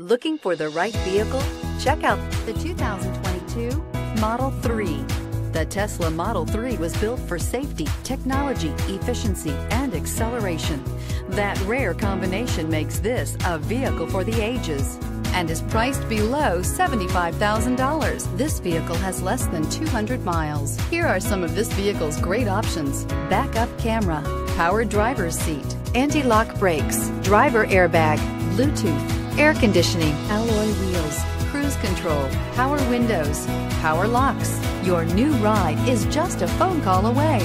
Looking for the right vehicle? Check out the 2022 Model 3. The Tesla Model 3 was built for safety, technology, efficiency, and acceleration. That rare combination makes this a vehicle for the ages and is priced below $75,000. This vehicle has less than 200 miles. Here are some of this vehicle's great options. Backup camera, power driver's seat, anti-lock brakes, driver airbag, Bluetooth, air conditioning, alloy wheels, cruise control, power windows, power locks. Your new ride is just a phone call away.